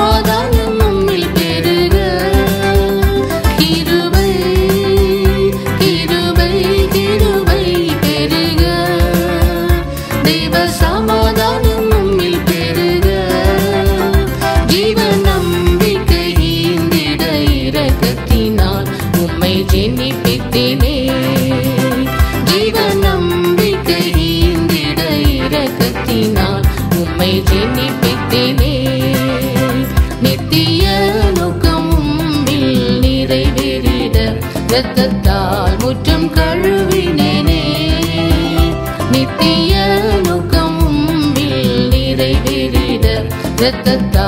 Ramazan'ı with the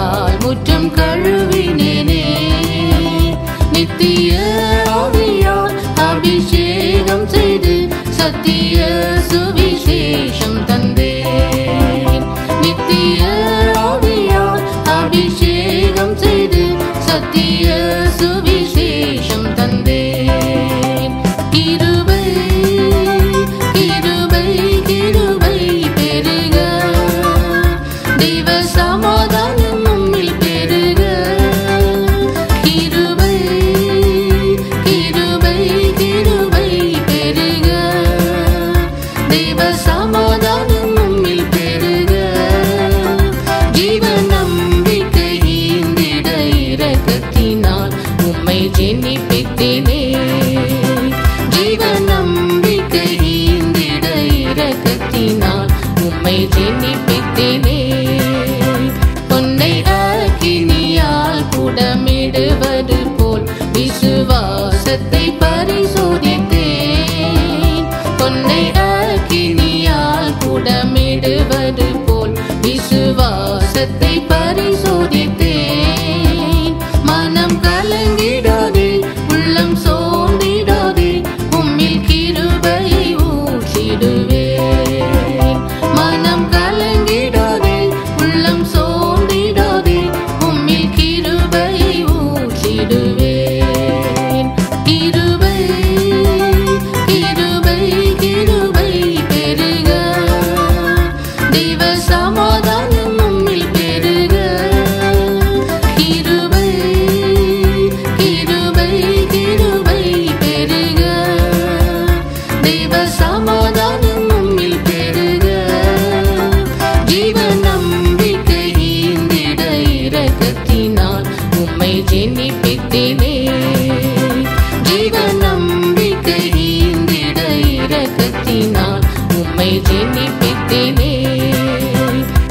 ஜெனிப்பித்தினே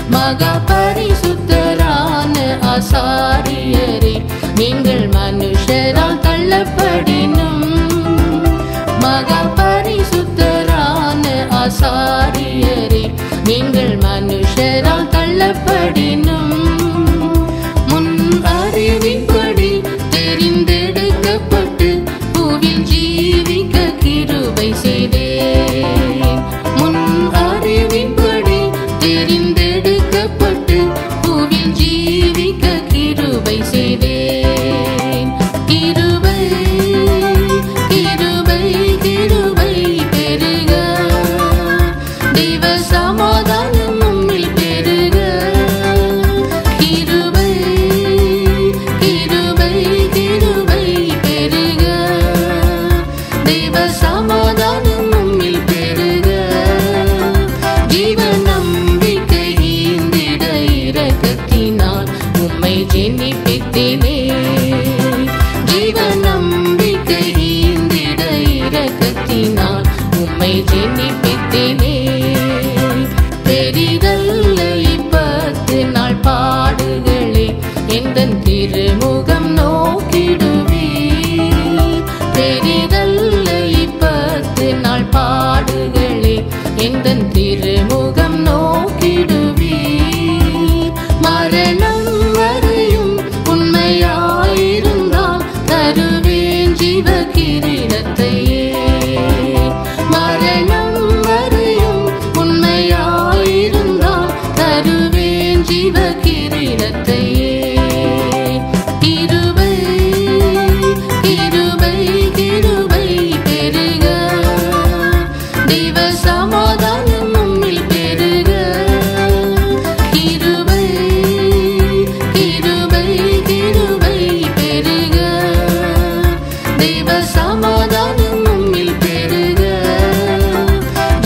மக பரிசுத்தரான ஆசாரியரே நீங்கள் மனுஷரால் தள்ளப்படினும். மக பரிசுத்தரான ஆசாரியரே நீங்கள் மனுஷரால் தள்ளப்படி Lady.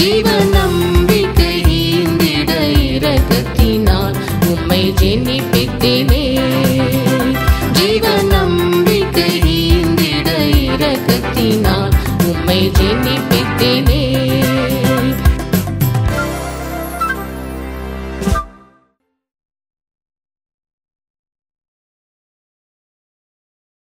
ஜீவ நம்பிக்கை ஈந்திட இறக்கத்தினால் உம்மை ஜெனிப்பித்தேனே. ஜீவ நம்பிக்கை ஈந்திட இறக்கத்தினால் உம்மை ஜெனிப்பித்தேனே.